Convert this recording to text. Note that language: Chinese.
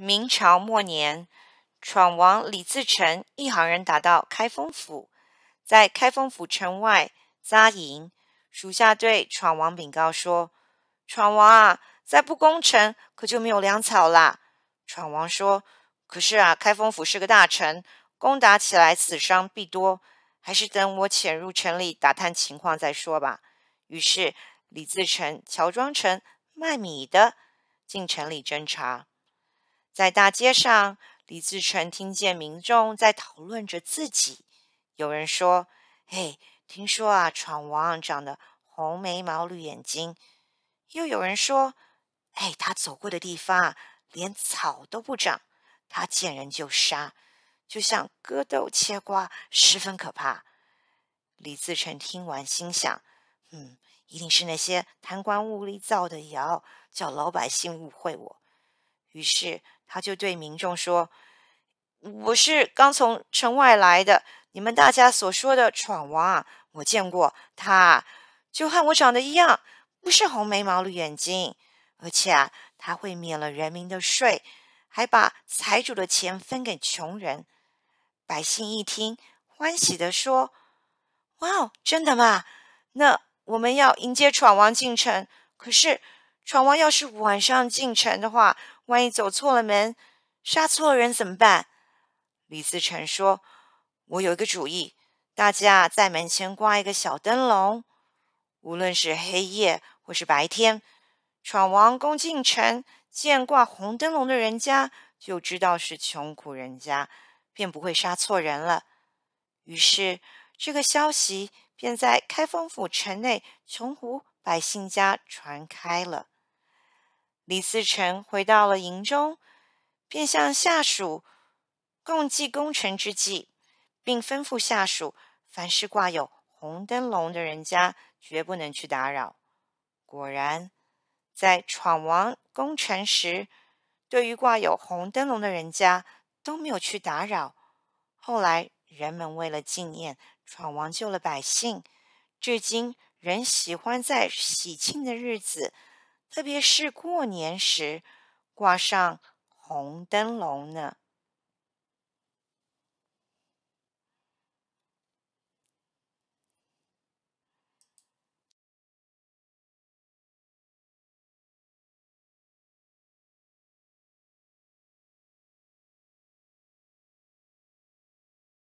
明朝末年，闯王李自成一行人打到开封府，在开封府城外扎营。属下对闯王禀告说：“闯王啊，再不攻城，可就没有粮草啦。”闯王说：“可是啊，开封府是个大城，攻打起来死伤必多，还是等我潜入城里打探情况再说吧。”于是李自成乔装成卖米的进城里侦查。在大街上，李自成听见民众在讨论着自己。有人说：“嘿，听说啊，闯王长得红眉毛、绿眼睛。”又有人说：“哎，他走过的地方连草都不长，他见人就杀，就像割豆切瓜，十分可怕。”李自成听完，心想：“嗯，一定是那些贪官污吏造的谣，叫老百姓误会我。”于是。他就对民众说：“我是刚从城外来的，你们大家所说的闯王，我见过他，就和我长得一样，不是红眉毛绿眼睛，而且啊，他会免了人民的税，还把财主的钱分给穷人。”百姓一听，欢喜的说：“哇，真的吗？那我们要迎接闯王进城。可是，闯王要是晚上进城的话。”万一走错了门，杀错人怎么办？李自成说：“我有一个主意，大家在门前挂一个小灯笼，无论是黑夜或是白天，闯王攻进城，见挂红灯笼的人家，就知道是穷苦人家，便不会杀错人了。”于是，这个消息便在开封府城内穷苦百姓家传开了。李自成回到了营中，便向下属共计攻城之计，并吩咐下属：凡是挂有红灯笼的人家，绝不能去打扰。果然，在闯王攻城时，对于挂有红灯笼的人家都没有去打扰。后来，人们为了纪念闯王救了百姓，至今仍喜欢在喜庆的日子。特别是过年时，挂上红灯笼呢。